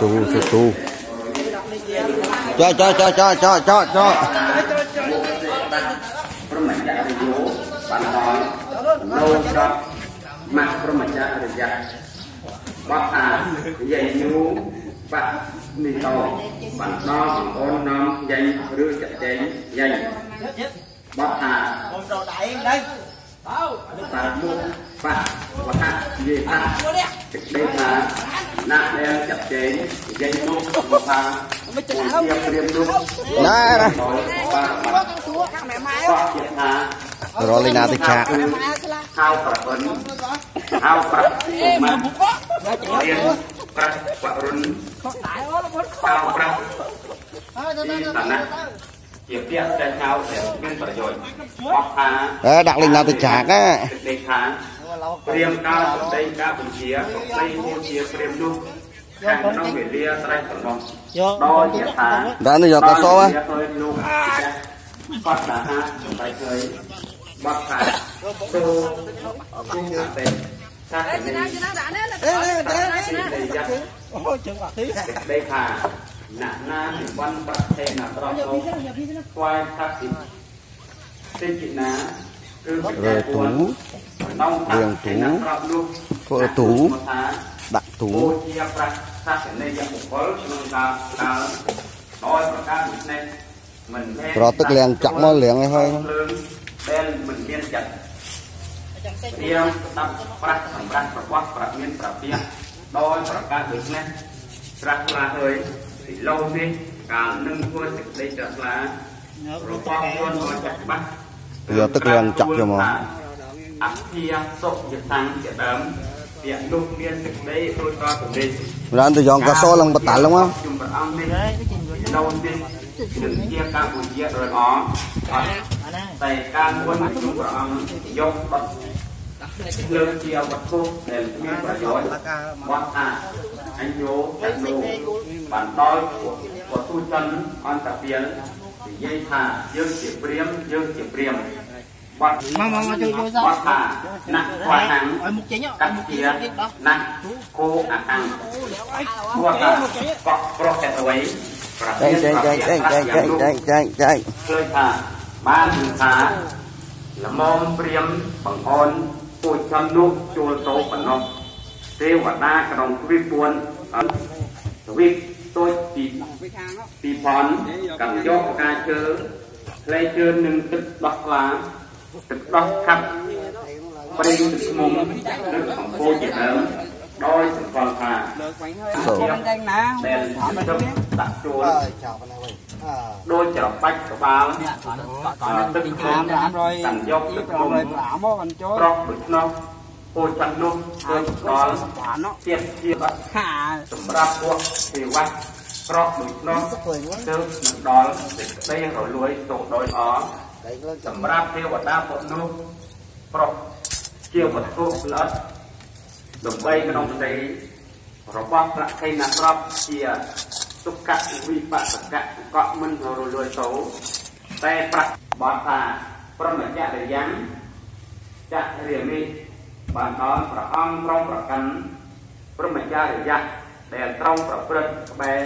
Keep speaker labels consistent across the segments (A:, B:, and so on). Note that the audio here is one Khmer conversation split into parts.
A: ទូសទូចោចោចោចោចោចោចោ
B: ព្រមចរិយោបានដល់លោដកម៉ាក់ព្រមចរិយាបបថាយាយញូបាក់នេះតបានដល់អូននាំយាយឬចាក់ចែងយាយបបថា
C: Ôi đồ đại em đây.
B: បាទមុខបាក់វថាយាយថា
C: Vô đi.
B: ទឹកដេកថា ណាក់ដែលចាក់ចែងយាយនោះថា
C: Mới
B: ពួក
C: chừng không.
B: ជាព្រៀមនោះ
A: ណែណា
B: ដល់បាទបាទ
C: Chúa các mẹ mai
B: ក៏
C: không?
B: ជាថា
A: រលីណាតិចឆាក
C: Mẹ mai sẽ là.
B: ហៅប្រពន្ធហៅប្រពន្ធ
C: Ê
B: មក
C: mà bụng có. Rồi chị
B: រៀនប្រាក់បរុន
C: Có đại quá nó vẫn
B: ហៅ
C: khó.
B: ប្រាក់
C: Thôi thôi
B: ទី
C: thôi
B: ឋានៈ
C: thôi.
B: ជាពាក្យដែលហៅដែលមានប្រយោជន៍បោះថា
A: អើដាក់លេងណាតិចឆាកណា
B: ដេកថា ព្រាមកាលសម្ដីការបញ្ជាសុខដីជាជាព្រាមនោះខាងក្នុងវេលាស្រេចបំណង
C: Vô.
B: ដោយជាថា
A: ដាក់នេះយកកសោហ៎
B: ទៅលោកគាត់ថាសម្ដីឃើញបោះថាទូទូអាពេថាទៅនេះ
C: Ê ê ê ê.
B: ដីយ៉ា
C: Ôi chừng bạc tí.
B: ដីថាណាក់ណានិវ័នប្រធេណាត្រង់នោះស្វ័យថាពីទេជិណាគឺ
A: រើទូ
B: នងថាណាប្រាប់ នោះ
A: ធ្វើទូ
B: ថា
A: ដាក់ទូ
B: ពូជាប្រាសាសនិយបុគ្គលក្នុងការកាលដោយប្រការនេះមិនមែន
A: ប្រទឹកលៀងចាក់មកលៀងឲ្យហើយ
B: ភ្លើងដែលមិនមានចិត្តព្រាមស្ដាប់ប្រាស់សម្រាប់របស់ប្រមានប្រពៃដោយប្រការដូចនេះត្រាស់ថ្លាហើយពីលោនេះកាលនឹងធ្វើសេចក្តីត្រាស់ថ្លារបស់ខ្លួនក៏ចាក់បាត់
A: យកទឹកលៀងចាក់យកមក
B: អភិយសុយតាំងជាដើមពាក្យនោះមានសេចក្តីដូចក៏ទលេ
A: ម្ល៉េះទៅយកកសោឡើងបតាល់ឡើងមក
B: ជំព្រះអង្គនេះដូននេះនឹងជាកម្ពុជាដ៏ល្អអត់តែការមួយជុំព្រះអង្គយកបတ်លើកជាវត្ថុដែលមានប្រយោជន៍វត្តអាអញ្ញោចន្ទោបានដល់វត្ថុចិនអន្តពាលនិយាយថាយើងជាព្រាមយើងជាព្រាម វត្ត
C: Mà mà mà chui chui
B: វ
C: sao?
B: ត្តថាណាក់ខ្វះខាង
C: Ôi một chính á.
B: កាត់
C: Một
B: ជា
C: chính đó.
B: ណាស់គោអាកាំងព្រោះថាកក់ប្រុសតែអ្វីប្រ
A: ចែ
B: ភេ
A: ង
B: ទ
A: ចែងចែងចែងចែងចែងចែងចែង
B: ឃើញថាបានគឺថាល្មមព្រាមបង្អនពូជចំនោះជួលតោបំណោះទេវតាក្នុងទ្វីប4ទ្វីបតូចពីពីផនកំយកផ្កាឈើផ្លែឈើនឹងទឹកដោះស្លា ទឹកដោះខាប់ព្រេងទឹកខ្មុំទឹកអំពូជាដើមដោយសម្គាល់ថា
A: សូ
C: Con đang nè.
B: ដែលទឹកដាក់ចូល
D: Rồi, chào con này ơi. À,
B: ដោយច្របាច់ក្បាល
C: Còn
B: ទឹក
C: nó
B: ខ្មុំ
C: làm rồi.
B: កាន់យកទឹកខ្មុំ
C: Rồi làm á anh chối.
B: ប្រោះដូច្នោះពូជបាននោះធ្វើដល់
C: Quả nó.
B: ទៀតជាបាត់
C: Hà.
B: សម្រាប់ពួកទេវៈប្រោះដូច្នោះ
D: sức khỏe quá.
B: ទើបនឹងដល់សេចក្តីរលួយទៅដោយល្អ
D: Đấy, lên
B: សម្រាប់ទេវតាពួកនោះប្រោះជាវត្ថុល្អិតដើម្បីក្នុងផ្ទៃរបស់ប្រខៃណាក្របជាទុក្ខវិបស្សកៈកក់មិនរលួយទៅតែប្រាក់បទថាប្រមចរិយ៉ាងចាក់រៀងនេះបានដល់ព្រះអង្គទ្រង់ប្រកាន់ព្រមចារិយៈដែលត្រង់ប្រព្រឹត្តក្បែរ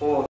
B: ពោ